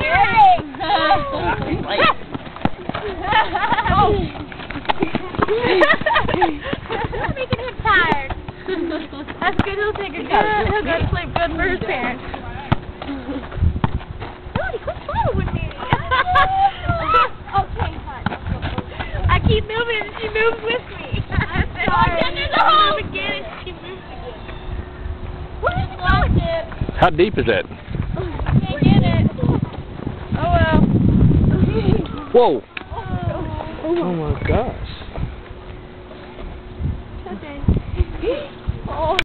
Eric! oh. making him tired. That's good. He'll take a good. He'll go to sleep good for his parents. Daddy, quit following me. okay, fine. I keep moving and she moves with me. I said, Oh, get in the hole. Move again and she moves again. Where is it? How deep is that? Can't get it. Oh well. Whoa! Oh. Oh my gosh. Okay. Oh.